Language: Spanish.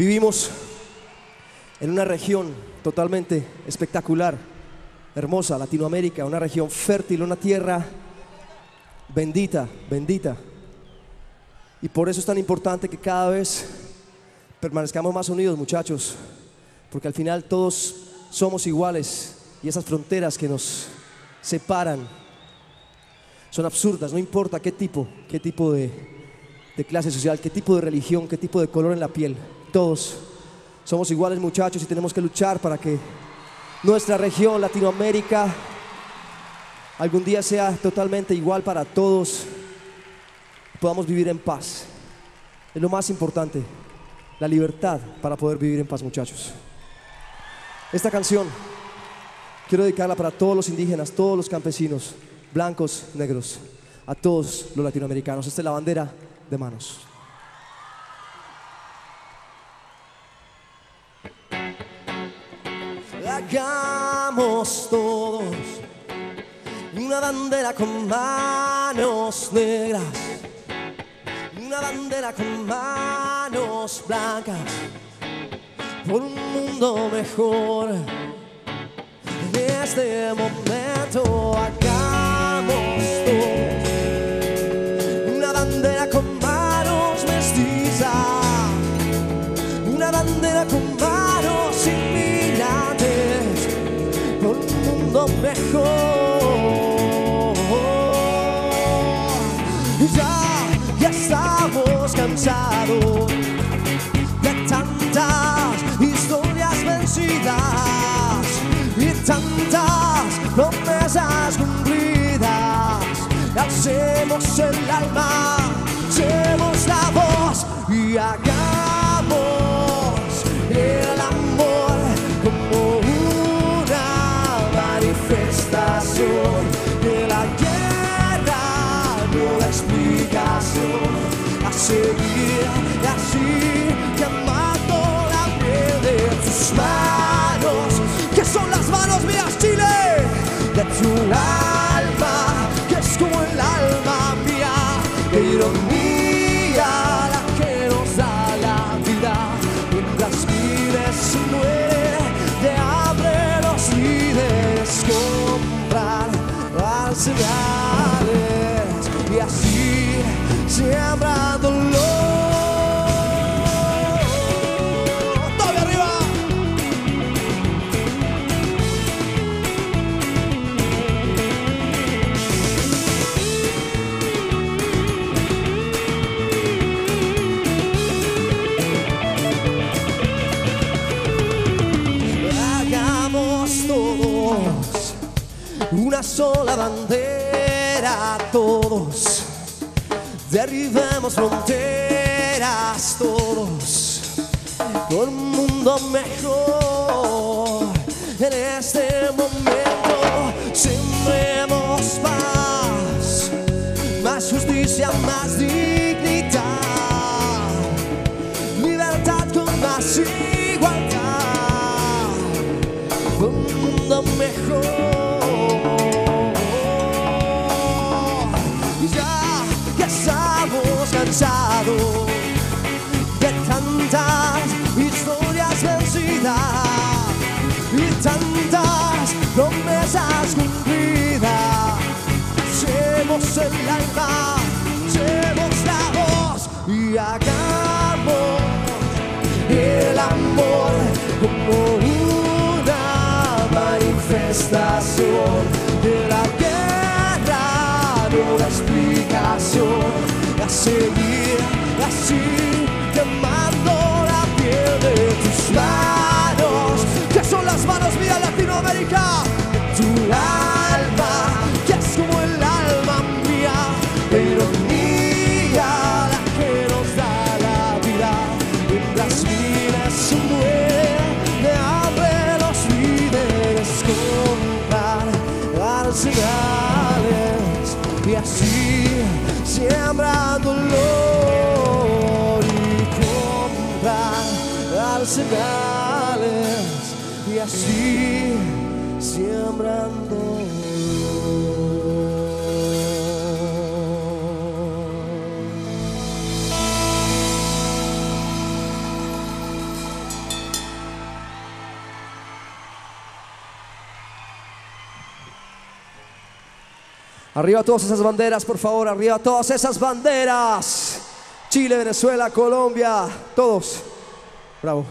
Vivimos en una región totalmente espectacular, hermosa, Latinoamérica, una región fértil, una tierra bendita, bendita. Y por eso es tan importante que cada vez permanezcamos más unidos, muchachos, porque al final todos somos iguales y esas fronteras que nos separan son absurdas, no importa qué tipo, qué tipo de, clase social, qué tipo de religión, qué tipo de color en la piel, todos somos iguales muchachos y tenemos que luchar para que nuestra región, Latinoamérica, algún día sea totalmente igual para todos, podamos vivir en paz. Es lo más importante, la libertad para poder vivir en paz, muchachos. Esta canción quiero dedicarla para todos los indígenas, todos los campesinos, blancos, negros, a todos los latinoamericanos. Esta es la bandera de manos. Todos una bandera con manos negras, una bandera con manos blancas, por un mundo mejor. En este momento hagamos mundo mejor. Ya, ya estamos cansados de tantas historias vencidas y tantas promesas cumplidas. Alcemos el alma, alcemos la voz y hagamos de la guerra, no la explicación. A seguir y así quemando la piel de tus manos, que son las manos mías, Chile, de tu alma, que es como el alma mía, de las señales y así siembra una sola bandera, todos. Derribemos fronteras, todos. Por un mundo mejor. En este momento sembremos paz, más justicia, más dignidad cansados de tantas historias vencidas y tantas promesas cumplidas. Hacemos el alma, hacemos la voz y hagamos el amor como una manifestación de la guerra, y así siembran dolor y comprar arsenales y así siembran dolor. Arriba todas esas banderas, por favor, arriba todas esas banderas. Chile, Venezuela, Colombia, todos. Bravo.